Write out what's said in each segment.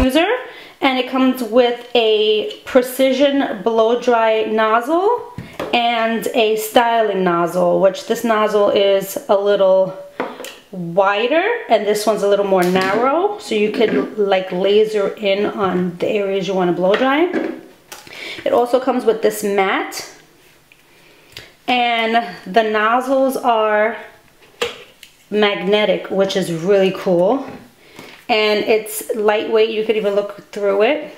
diffuser and it comes with a precision blow dry nozzle and a styling nozzle which this nozzle is a little wider and this one's a little more narrow so you could like laser in on the areas you want to blow dry. It also comes with this mat and the nozzles are magnetic which is really cool and it's lightweight you could even look through it.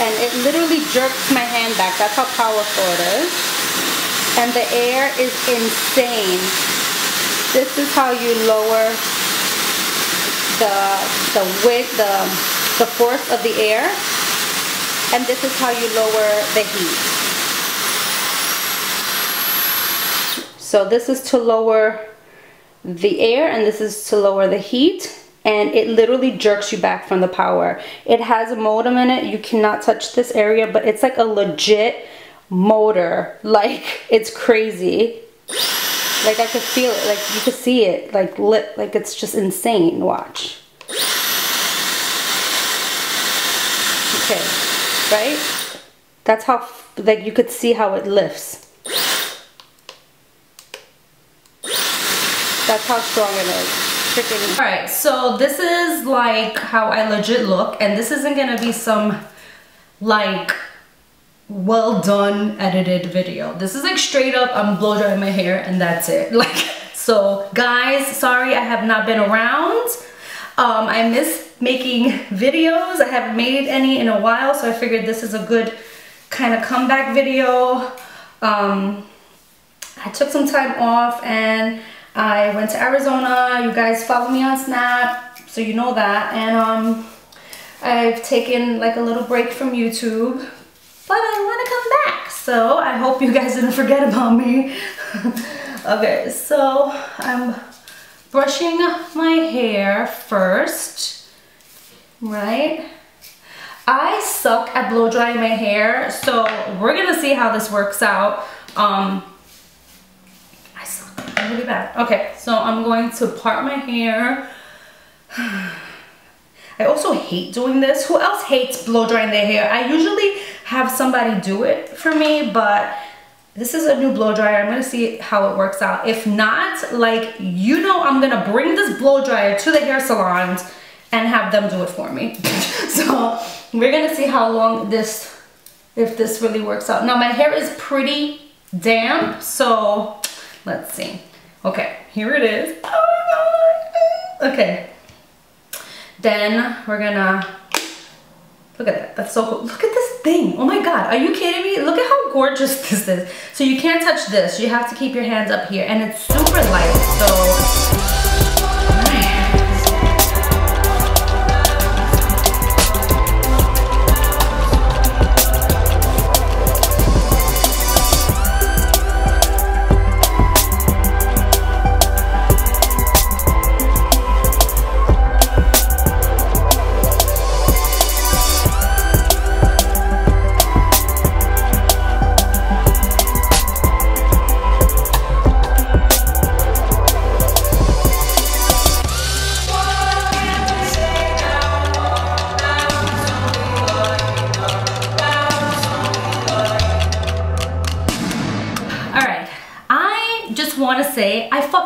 And it literally jerks my hand back. That's how powerful it is. And the air is insane. This is how you lower the the weight the the force of the air. And this is how you lower the heat. So this is to lower the air and this is to lower the heat and it literally jerks you back from the power. It has a modem in it. You cannot touch this area, but it's like a legit motor. Like, it's crazy. Like, I could feel it. Like, you could see it. Like, lit. Like, it's just insane. Watch. Okay. Right? That's how, like, you could see how it lifts. That's how strong it is. Freaking. All right, so this is like how I legit look, and this isn't gonna be some like well done edited video. This is like straight up, I'm blow drying my hair and that's it. Like, so guys, sorry I have not been around. Um, I miss making videos. I haven't made any in a while, so I figured this is a good kind of comeback video. Um, I took some time off and I went to Arizona. You guys follow me on Snap, so you know that. And um, I've taken like a little break from YouTube, but I want to come back. So I hope you guys didn't forget about me. okay, so I'm brushing my hair first, right? I suck at blow drying my hair, so we're gonna see how this works out. Um, really bad. Okay, so I'm going to part my hair. I also hate doing this. Who else hates blow drying their hair? I usually have somebody do it for me, but this is a new blow dryer. I'm gonna see how it works out. If not, like, you know I'm gonna bring this blow dryer to the hair salons and have them do it for me. so we're gonna see how long this, if this really works out. Now my hair is pretty damp, so let's see. Okay, here it is. Oh my God. okay. Then we're gonna, look at that, that's so cool. Look at this thing, oh my God, are you kidding me? Look at how gorgeous this is. So you can't touch this, you have to keep your hands up here and it's super light, so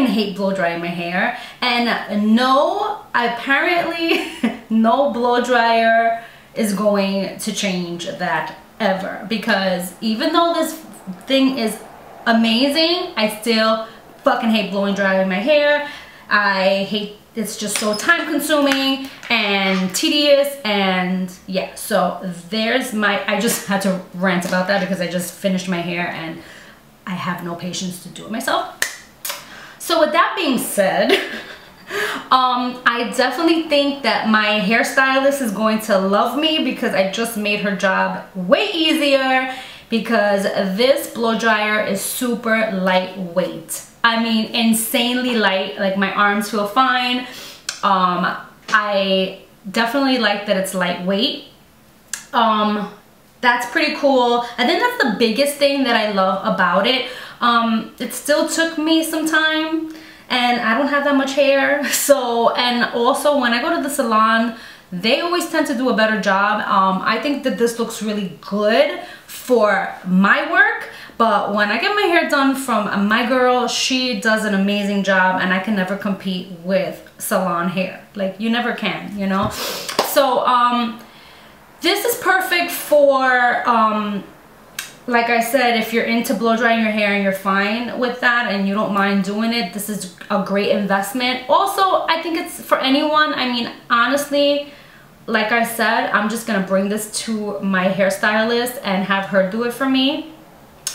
fucking hate blow drying my hair. And no apparently no blow dryer is going to change that ever. Because even though this thing is amazing I still fucking hate blowing drying my hair. I hate it's just so time consuming and tedious and yeah so there's my I just had to rant about that because I just finished my hair and I have no patience to do it myself so with that being said, um, I definitely think that my hairstylist is going to love me because I just made her job way easier because this blow dryer is super lightweight. I mean, insanely light, like my arms feel fine. Um, I definitely like that it's lightweight. Um, that's pretty cool. I think that's the biggest thing that I love about it. Um, it still took me some time and I don't have that much hair. So, and also when I go to the salon, they always tend to do a better job. Um, I think that this looks really good for my work, but when I get my hair done from my girl, she does an amazing job and I can never compete with salon hair. Like you never can, you know? So um, this is perfect for um, like I said, if you're into blow drying your hair and you're fine with that and you don't mind doing it, this is a great investment. Also, I think it's for anyone. I mean, honestly, like I said, I'm just gonna bring this to my hairstylist and have her do it for me.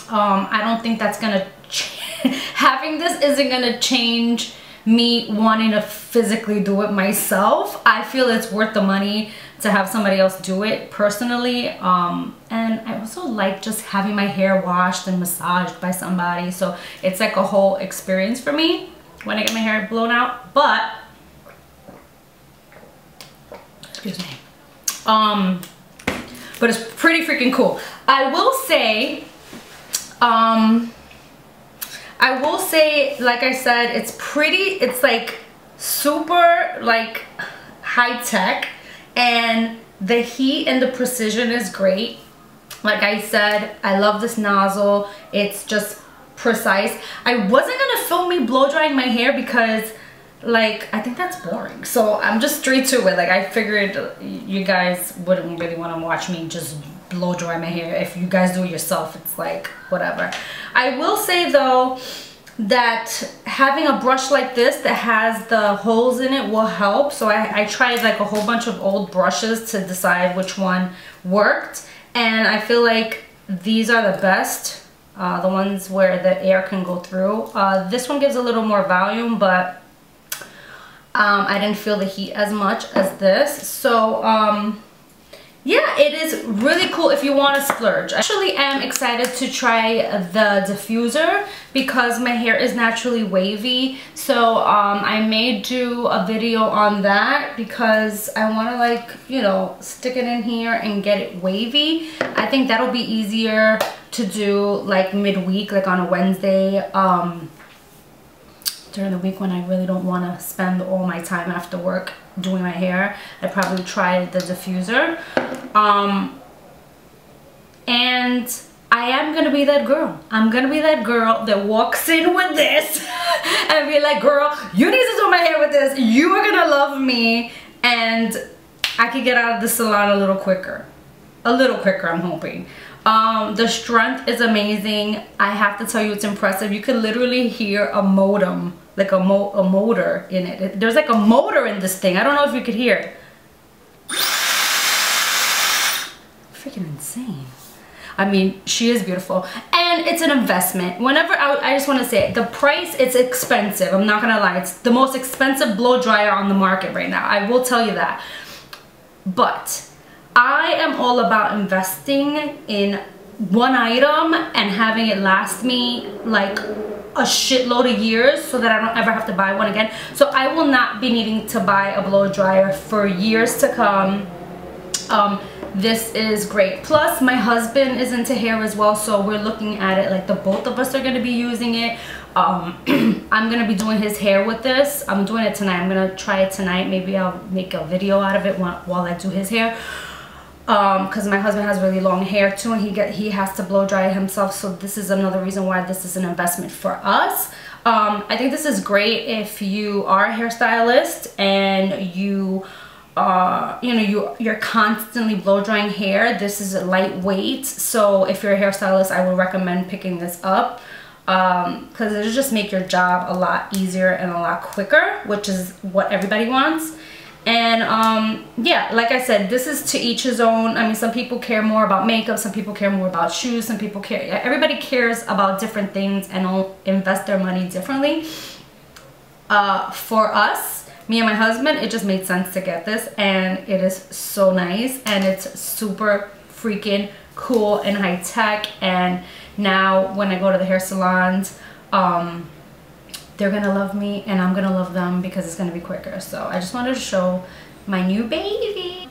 Um, I don't think that's gonna, having this isn't gonna change me wanting to physically do it myself. I feel it's worth the money to have somebody else do it personally. Um, and I also like just having my hair washed and massaged by somebody. So it's like a whole experience for me when I get my hair blown out. But, excuse me. Um, but it's pretty freaking cool. I will say, um, I will say, like I said, it's pretty, it's like super like high tech and the heat and the precision is great. Like I said, I love this nozzle. It's just precise. I wasn't gonna film me blow drying my hair because like I think that's boring. So I'm just straight to it. Like I figured you guys wouldn't really want to watch me just blow dry my hair. If you guys do it yourself, it's like whatever. I will say though, that having a brush like this that has the holes in it will help. So I, I tried like a whole bunch of old brushes to decide which one worked. And I feel like these are the best. Uh, the ones where the air can go through. Uh, this one gives a little more volume, but um, I didn't feel the heat as much as this. So um, yeah, it is really cool if you want to splurge. I actually am excited to try the diffuser because my hair is naturally wavy. So um, I may do a video on that because I want to like, you know, stick it in here and get it wavy. I think that'll be easier to do like midweek, like on a Wednesday. Um, during the week when I really don't want to spend all my time after work doing my hair, I probably try the diffuser. Um, and I am gonna be that girl. I'm gonna be that girl that walks in with this and be like, girl, you need to do my hair with this. You are gonna love me. And I could get out of the salon a little quicker. A little quicker, I'm hoping. Um, the strength is amazing. I have to tell you, it's impressive. You can literally hear a modem like a, mo a motor in it. There's like a motor in this thing. I don't know if you could hear it. Freaking insane. I mean, she is beautiful. And it's an investment. Whenever, I, I just want to say, it, the price, it's expensive. I'm not going to lie. It's the most expensive blow dryer on the market right now. I will tell you that. But I am all about investing in one item and having it last me like a shitload of years so that I don't ever have to buy one again. So I will not be needing to buy a blow dryer for years to come. Um, this is great. Plus my husband is into hair as well so we're looking at it like the both of us are going to be using it. Um, I'm going to be doing his hair with this. I'm doing it tonight. I'm going to try it tonight. Maybe I'll make a video out of it while, I do his hair because um, my husband has really long hair too and he get he has to blow dry himself so this is another reason why this is an investment for us um, I think this is great if you are a hairstylist and you uh, you know you you're constantly blow drying hair this is a lightweight so if you're a hairstylist I would recommend picking this up because um, it'll just make your job a lot easier and a lot quicker which is what everybody wants and um, yeah, like I said, this is to each his own. I mean, some people care more about makeup, some people care more about shoes, some people care, everybody cares about different things and will invest their money differently. Uh, for us, me and my husband, it just made sense to get this and it is so nice and it's super freaking cool and high tech and now when I go to the hair salons, um, they're gonna love me and I'm gonna love them because it's gonna be quicker. So I just wanted to show my new baby.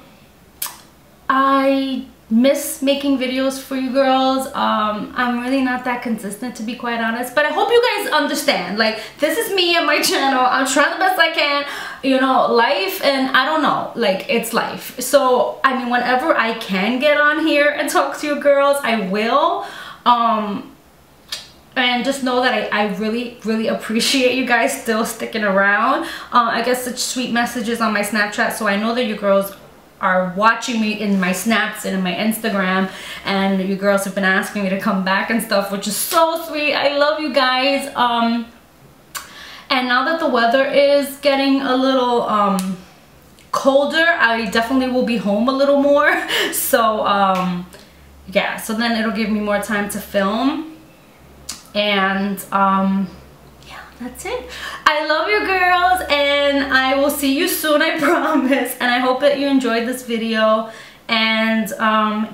I miss making videos for you girls. Um i'm really not that consistent to be quite honest but i hope you guys understand. Like this is me and my channel. I'm trying the best i can. You know life and i don't know. Like it's life. So i mean whenever i can get on here and talk to you girls i will. Um and just know that I, I really really appreciate you guys still sticking around. Um, I get such sweet messages on my Snapchat so I know that you girls are watching me in my snaps and in my Instagram and you girls have been asking me to come back and stuff which is so sweet. I love you guys. Um and now that the weather is getting a little um colder I definitely will be home a little more. So um yeah so then it'll give me more time to film. And um that's it. I love you girls and I will see you soon, I promise. And I hope that you enjoyed this video. And um,